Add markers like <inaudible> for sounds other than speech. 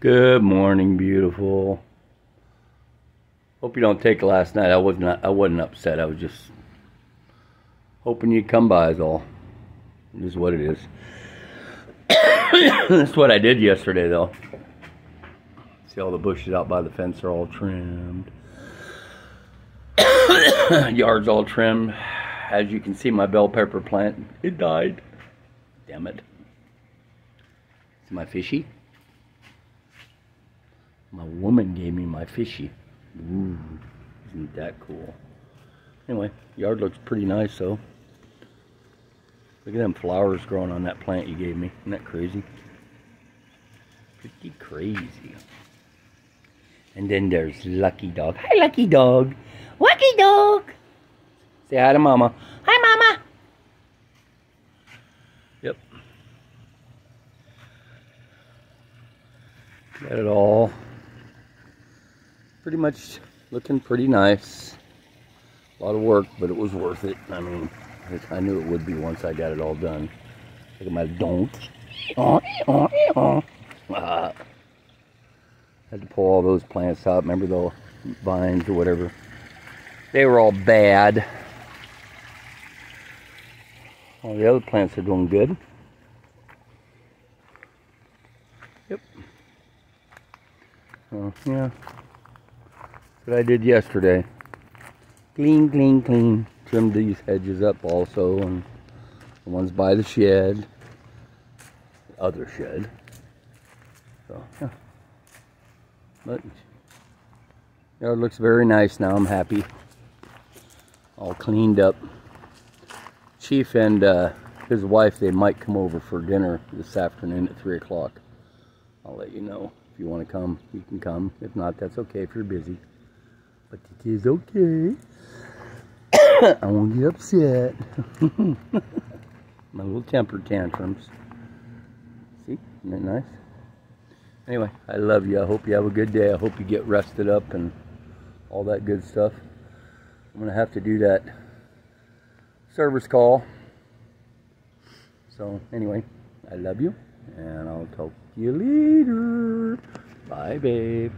Good morning, beautiful. Hope you don't take last night. I wasn't I wasn't upset. I was just hoping you'd come by is all. It is what it is. <coughs> That's what I did yesterday though. See all the bushes out by the fence are all trimmed. <coughs> Yard's all trimmed. As you can see my bell pepper plant, it died. Damn it. See my fishy? My woman gave me my fishy. Ooh, isn't that cool? Anyway, yard looks pretty nice though. Look at them flowers growing on that plant you gave me. Isn't that crazy? Pretty crazy. And then there's Lucky Dog. Hi, Lucky Dog. Lucky Dog. Say hi to Mama. Hi, Mama. Yep. Got it all pretty much looking pretty nice. A lot of work, but it was worth it. I mean, I knew it would be once I got it all done. Look at my donk. Uh, uh, uh. Uh, had to pull all those plants out. Remember the vines or whatever? They were all bad. All the other plants are doing good. Yep. Oh, yeah what I did yesterday. Clean, clean, clean. Trimmed these hedges up also, and the ones by the shed, the other shed. So, yeah. But yard looks very nice now. I'm happy. All cleaned up. Chief and uh, his wife, they might come over for dinner this afternoon at 3 o'clock. I'll let you know. If you want to come, you can come. If not, that's okay if you're busy. But it is okay. <coughs> I won't get upset. <laughs> My little temper tantrums. See? Isn't that nice? Anyway, I love you. I hope you have a good day. I hope you get rested up and all that good stuff. I'm going to have to do that service call. So, anyway, I love you. And I'll talk to you later. Bye, babe.